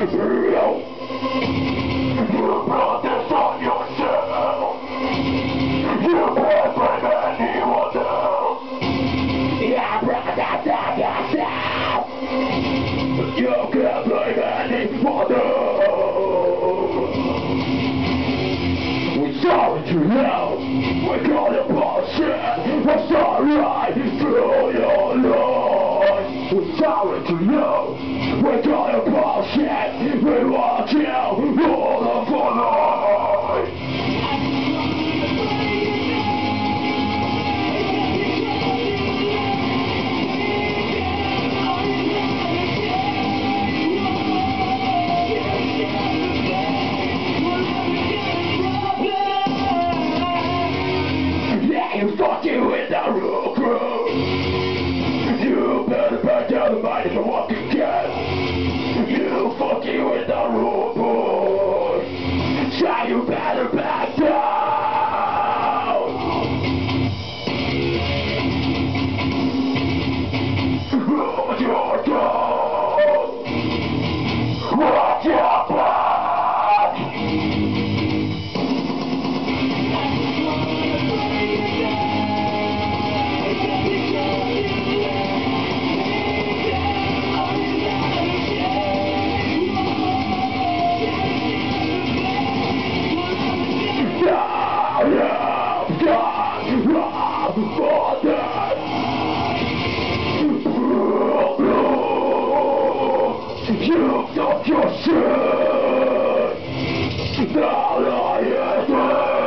You else. We're gonna bullshit. We're sorry through your life. We're sorry to you. We're gonna bullshit. We want you Watch Now I am